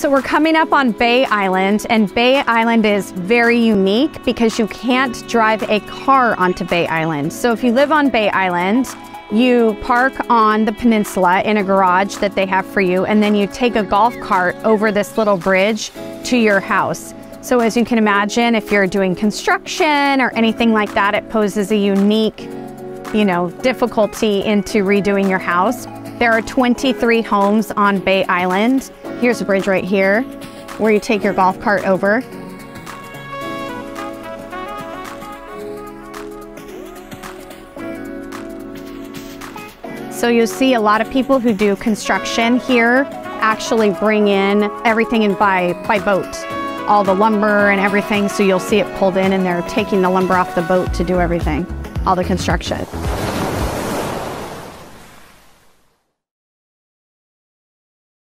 So we're coming up on Bay Island, and Bay Island is very unique because you can't drive a car onto Bay Island. So if you live on Bay Island, you park on the peninsula in a garage that they have for you, and then you take a golf cart over this little bridge to your house. So as you can imagine, if you're doing construction or anything like that, it poses a unique, you know, difficulty into redoing your house. There are 23 homes on Bay Island. Here's a bridge right here where you take your golf cart over. So you'll see a lot of people who do construction here actually bring in everything in by, by boat, all the lumber and everything. So you'll see it pulled in and they're taking the lumber off the boat to do everything, all the construction.